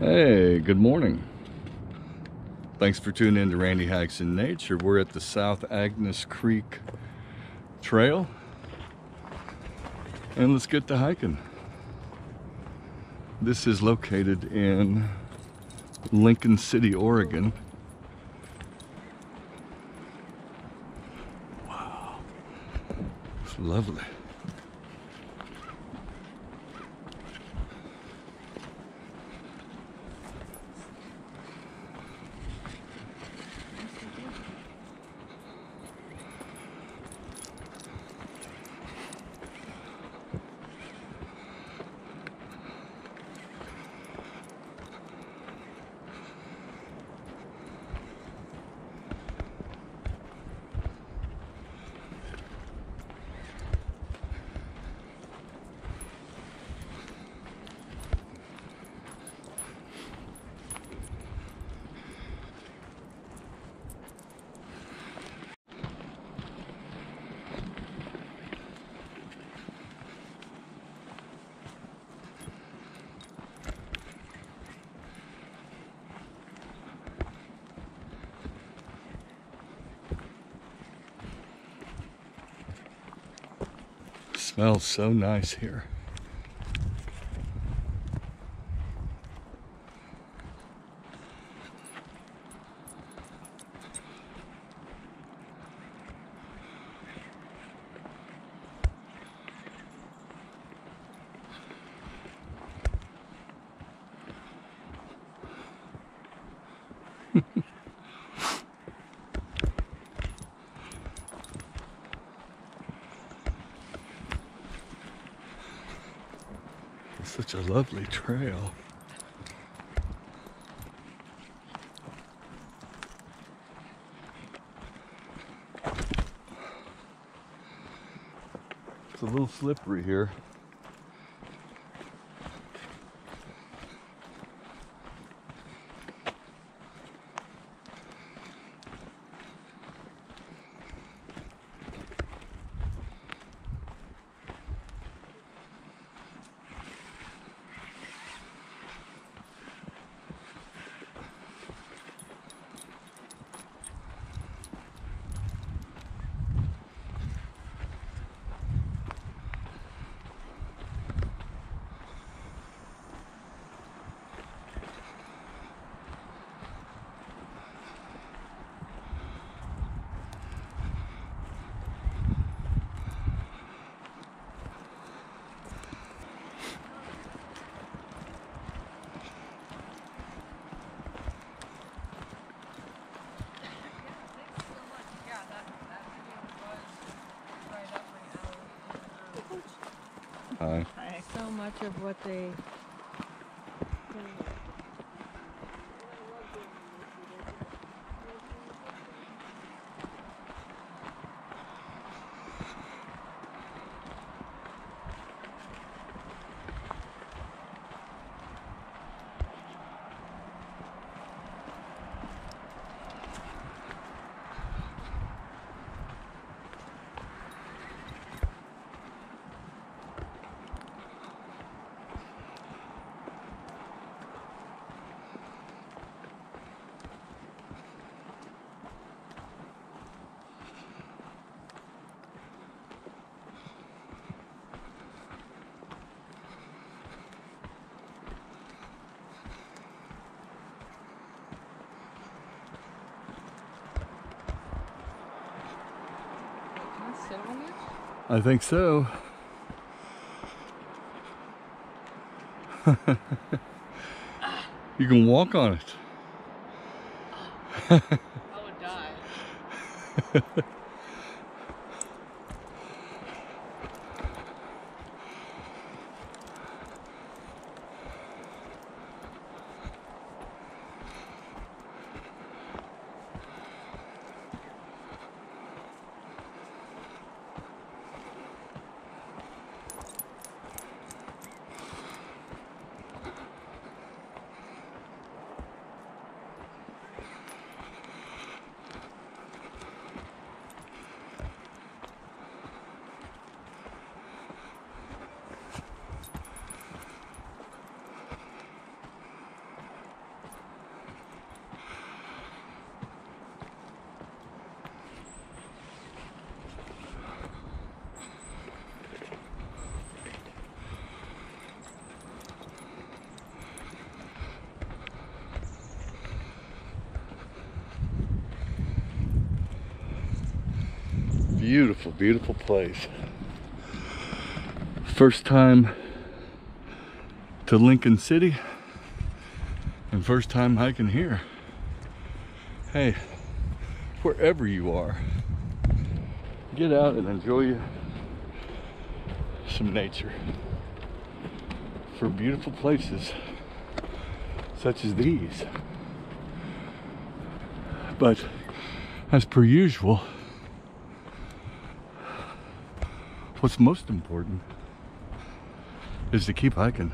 Hey, good morning. Thanks for tuning in to Randy Hikes in Nature. We're at the South Agnes Creek Trail. And let's get to hiking. This is located in Lincoln City, Oregon. Wow. It's lovely. Smells so nice here. Such a lovely trail. It's a little slippery here. Hi. So much of what they I think so. you can walk on it. I would die. Beautiful, beautiful place. First time to Lincoln City and first time hiking here. Hey, wherever you are, get out and enjoy some nature for beautiful places such as these. But as per usual, what's most important is to keep hiking.